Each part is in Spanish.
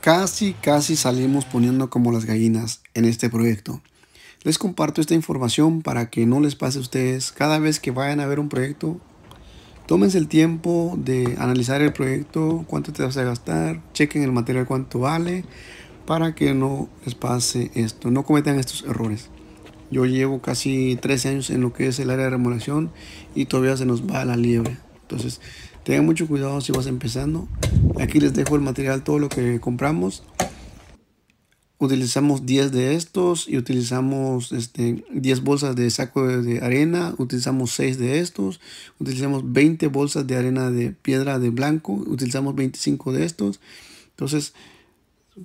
Casi, casi salimos poniendo como las gallinas en este proyecto. Les comparto esta información para que no les pase a ustedes cada vez que vayan a ver un proyecto. Tómense el tiempo de analizar el proyecto, cuánto te vas a gastar, chequen el material cuánto vale, para que no les pase esto, no cometan estos errores. Yo llevo casi 13 años en lo que es el área de remodelación y todavía se nos va la liebre. Entonces, tengan mucho cuidado si vas empezando. Aquí les dejo el material, todo lo que compramos. Utilizamos 10 de estos y utilizamos este, 10 bolsas de saco de, arena. Utilizamos 6 de estos. Utilizamos 20 bolsas de arena de piedra de blanco. Utilizamos 25 de estos. Entonces,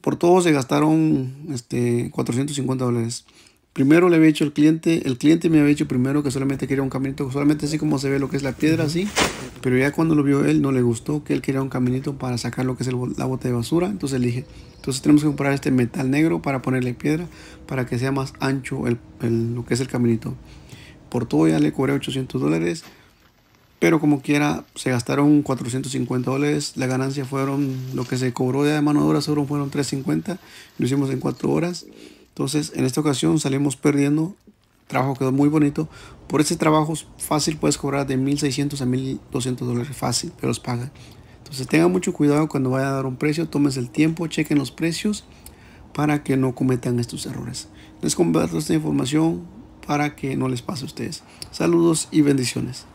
por todo se gastaron este, 450 dólares. Primero le había hecho el cliente, el cliente me había dicho primero que solamente quería un caminito, solamente así como se ve lo que es la piedra, así. Pero ya cuando lo vio él, no le gustó, que él quería un caminito para sacar lo que es la bota de basura. Entonces le dije, entonces tenemos que comprar este metal negro para ponerle piedra, para que sea más ancho el, lo que es el caminito. Por todo ya le cobré 800 dólares. Pero como quiera, se gastaron 450 dólares. La ganancia fueron, lo que se cobró de mano de obra fueron 350. Lo hicimos en 4 horas. Entonces, en esta ocasión salimos perdiendo. trabajo quedó muy bonito. Por ese trabajo fácil puedes cobrar de 1.600 a 1.200 dólares fácil, pero los pagan. Entonces, tengan mucho cuidado cuando vaya a dar un precio. Tómense el tiempo, chequen los precios para que no cometan estos errores. Les comparto esta información para que no les pase a ustedes. Saludos y bendiciones.